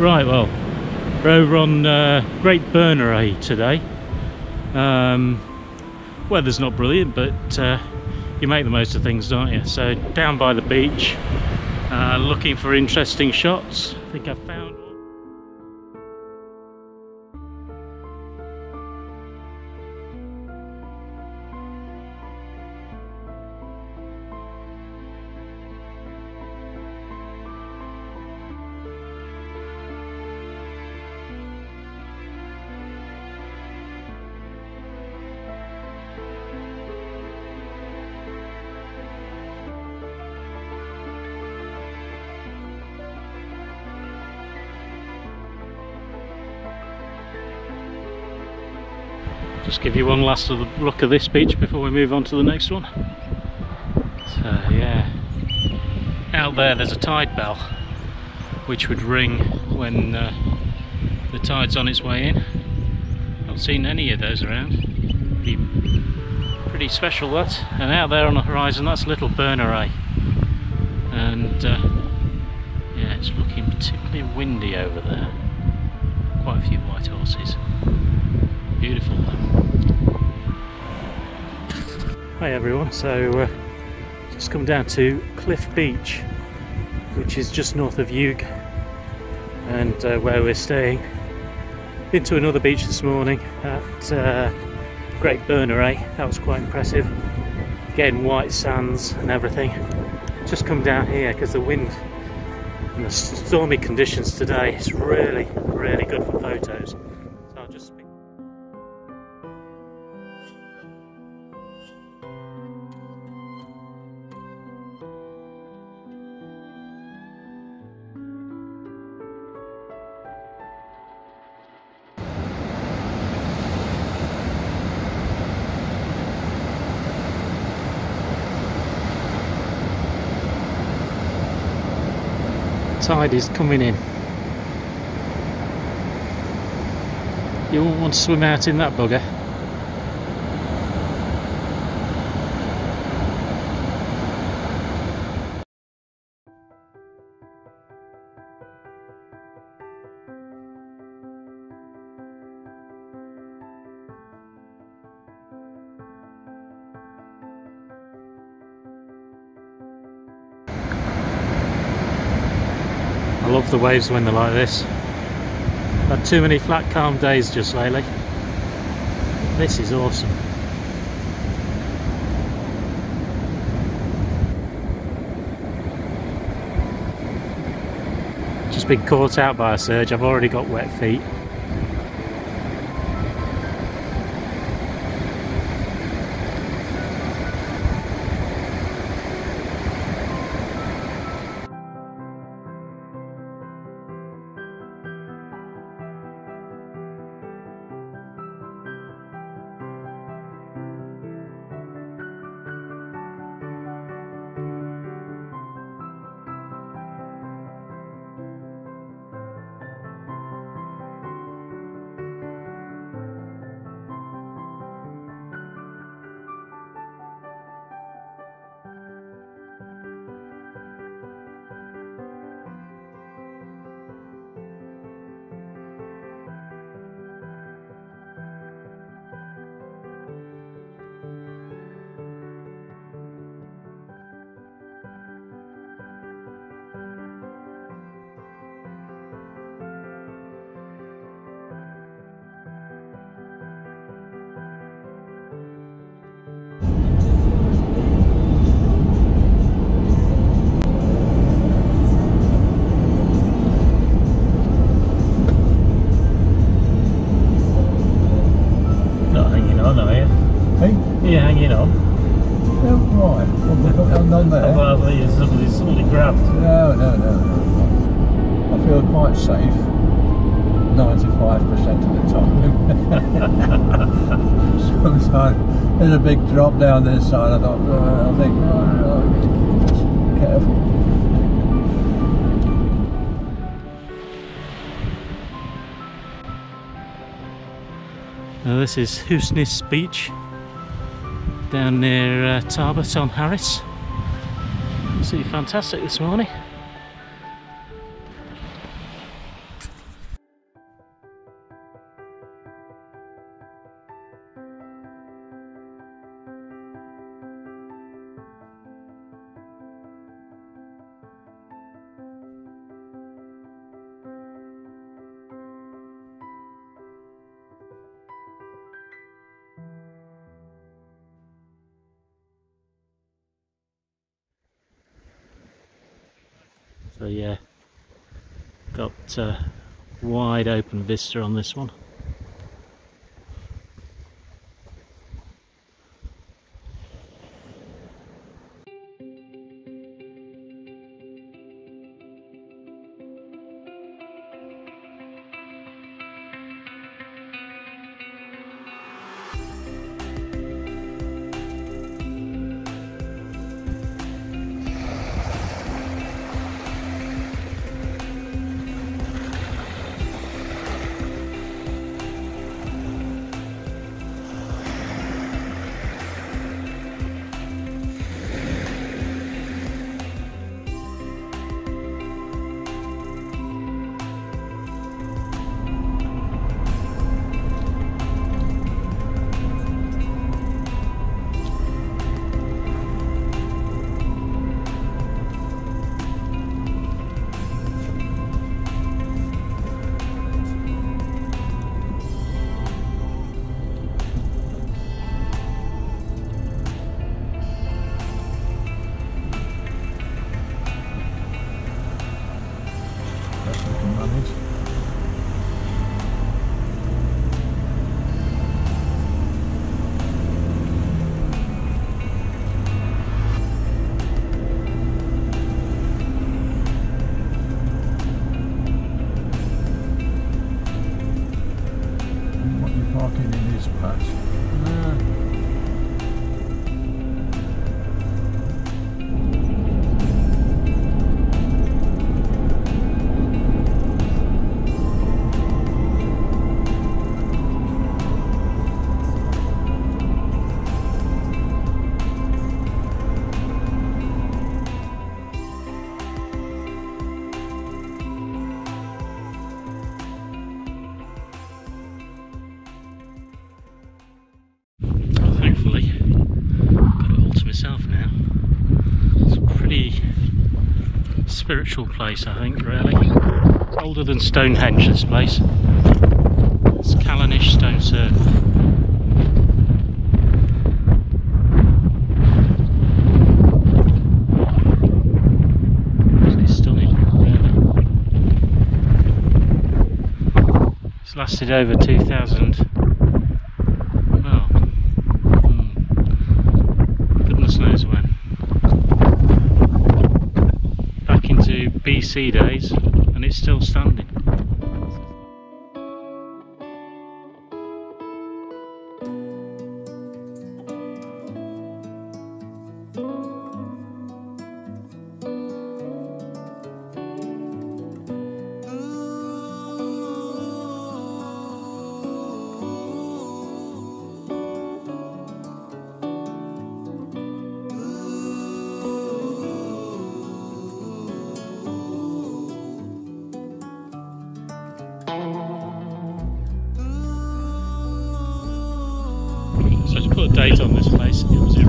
Right, well, we're over on uh, Great Bernera today. Um, weather's not brilliant, but uh, you make the most of things, don't you? So down by the beach, uh, looking for interesting shots. I think I found Just give you one last look at this beach before we move on to the next one. So yeah, out there there's a tide bell which would ring when uh, the tide's on its way in. Not seen any of those around. Pretty, pretty special that. And out there on the horizon that's Little Bernera. And uh, yeah, it's looking particularly windy over there. Quite a few white horses. Beautiful. Hi everyone, so uh, just come down to Cliff Beach, which is just north of Uig and uh, where we're staying. Been to another beach this morning at uh, Great Bernera, that was quite impressive. Again, white sands and everything. Just come down here because the wind and the stormy conditions today is really, really good for photos. Tide is coming in. You won't want to swim out in that bugger. Love the waves when they're like this. Had too many flat calm days just lately. This is awesome. Just been caught out by a surge, I've already got wet feet. You're hanging on. No, why? Well, they've got none there. Well, somebody, somebody grabbed. No, no, no, no. I feel quite safe 95% of the time. Sometimes there's a big drop down this side. I thought, uh, I think, oh, just be careful. Now this is Hushinish Beach down near uh, Tarbert on Harris. Absolutely fantastic this morning. So yeah, got uh, wide open vista on this one. Spiritual place, I think, really. It's older than Stonehenge, this place. It's Callanish Stone Circle. It's stunning, really. It's lasted over 2,000 BC days, and it's still standing. Date on this place, it was